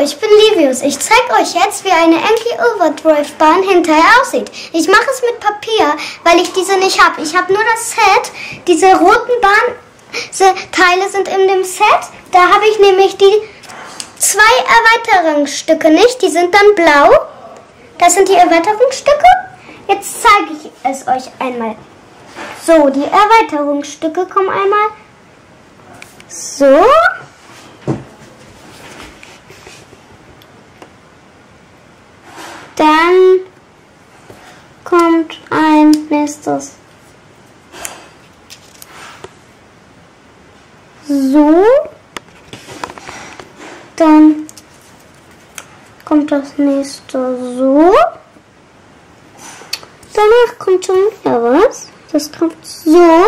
ich bin Livius. Ich zeige euch jetzt, wie eine Enki Overdrive Bahn hinterher aussieht. Ich mache es mit Papier, weil ich diese nicht habe. Ich habe nur das Set. Diese roten Bahnteile sind in dem Set. Da habe ich nämlich die zwei Erweiterungsstücke nicht. Die sind dann blau. Das sind die Erweiterungsstücke. Jetzt zeige ich es euch einmal. So, die Erweiterungsstücke kommen einmal so. Dann kommt ein nächstes. So. Dann kommt das nächste so. Danach kommt schon wieder was. Das kommt so.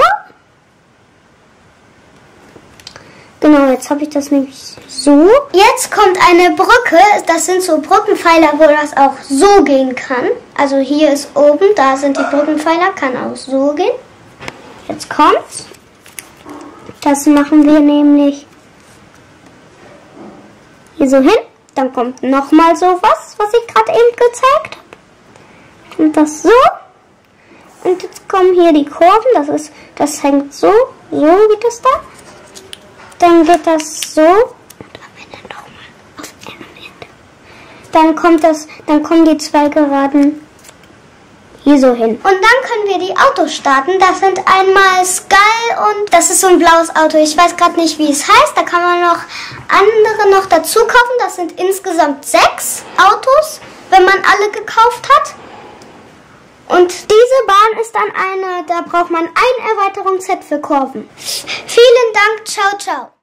Genau, jetzt habe ich das nämlich so. Jetzt kommt eine Brücke. Das sind so Brückenpfeiler, wo das auch so gehen kann. Also hier ist oben, da sind die Brückenpfeiler, kann auch so gehen. Jetzt kommt's. Das machen wir nämlich hier so hin. Dann kommt nochmal sowas, was ich gerade eben gezeigt habe. Und das so. Und jetzt kommen hier die Kurven. Das ist, das hängt so, so geht das da. Dann geht das so. Dann kommt das, dann kommen die zwei Geraden hier so hin. Und dann können wir die Autos starten. Das sind einmal Skull und das ist so ein blaues Auto. Ich weiß gerade nicht, wie es heißt. Da kann man noch andere noch dazu kaufen. Das sind insgesamt sechs Autos, wenn man alle gekauft hat. Und diese Bahn ist dann eine, da braucht man ein Erweiterungsset für Kurven. Vielen Dank, ciao, ciao.